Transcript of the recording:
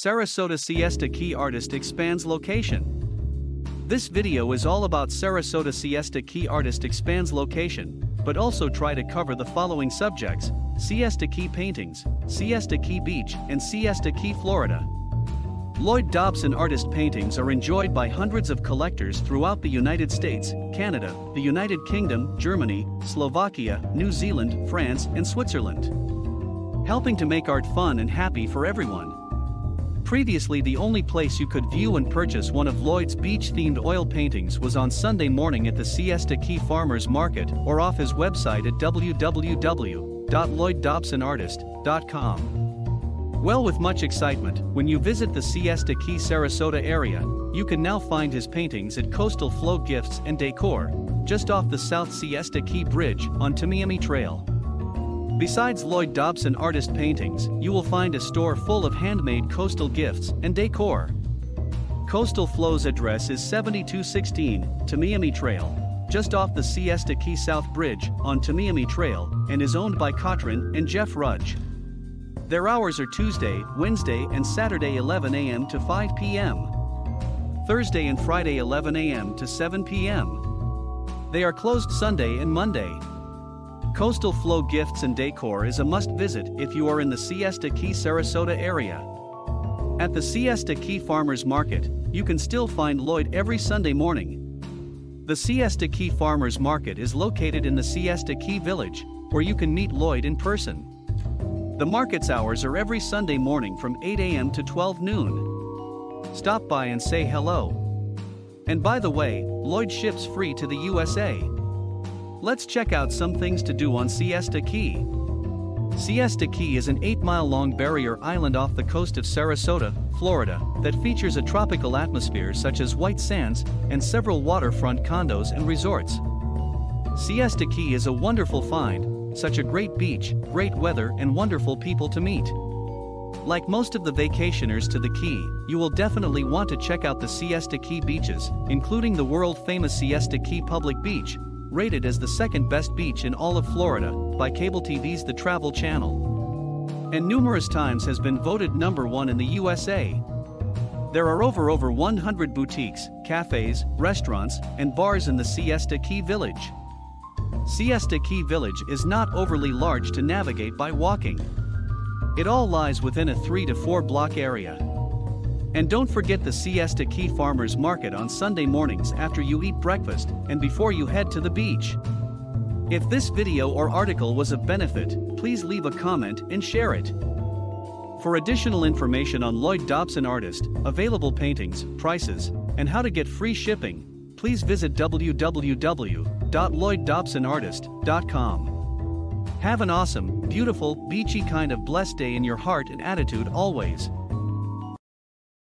Sarasota Siesta Key artist expands location. This video is all about Sarasota Siesta Key artist expands location, but also try to cover the following subjects, Siesta Key paintings, Siesta Key Beach and Siesta Key, Florida. Lloyd Dobson artist paintings are enjoyed by hundreds of collectors throughout the United States, Canada, the United Kingdom, Germany, Slovakia, New Zealand, France, and Switzerland. Helping to make art fun and happy for everyone. Previously, the only place you could view and purchase one of Lloyd's beach themed oil paintings was on Sunday morning at the Siesta Key Farmers Market or off his website at www.lloyddobsonartist.com. Well, with much excitement, when you visit the Siesta Key Sarasota area, you can now find his paintings at Coastal Flow Gifts and Decor, just off the South Siesta Key Bridge on Tamiami Trail. Besides Lloyd Dobson artist paintings, you will find a store full of handmade coastal gifts and decor. Coastal Flow's address is 7216 Tamiami Trail, just off the Siesta Key South Bridge on Tamiami Trail, and is owned by Katrin and Jeff Rudge. Their hours are Tuesday, Wednesday, and Saturday 11 a.m. to 5 p.m. Thursday and Friday 11 a.m. to 7 p.m. They are closed Sunday and Monday. Coastal Flow Gifts and Decor is a must visit if you are in the Siesta Key Sarasota area. At the Siesta Key Farmers Market, you can still find Lloyd every Sunday morning. The Siesta Key Farmers Market is located in the Siesta Key Village, where you can meet Lloyd in person. The market's hours are every Sunday morning from 8 a.m. to 12 noon. Stop by and say hello. And by the way, Lloyd ships free to the USA. Let's check out some things to do on Siesta Key. Siesta Key is an 8 mile long barrier island off the coast of Sarasota, Florida, that features a tropical atmosphere such as white sands and several waterfront condos and resorts. Siesta Key is a wonderful find, such a great beach, great weather, and wonderful people to meet. Like most of the vacationers to the Key, you will definitely want to check out the Siesta Key beaches, including the world famous Siesta Key Public Beach, rated as the second best beach in all of Florida by cable TV's The Travel Channel. And numerous times has been voted number one in the USA. There are over over 100 boutiques, cafes, restaurants, and bars in the Siesta Key Village. Siesta Key Village is not overly large to navigate by walking. It all lies within a 3 to 4 block area. And don't forget the Siesta Key Farmers Market on Sunday mornings after you eat breakfast and before you head to the beach. If this video or article was of benefit, please leave a comment and share it. For additional information on Lloyd Dobson Artist, available paintings, prices, and how to get free shipping, please visit www.lloyddobsonartist.com. Have an awesome, beautiful, beachy kind of blessed day in your heart and attitude always.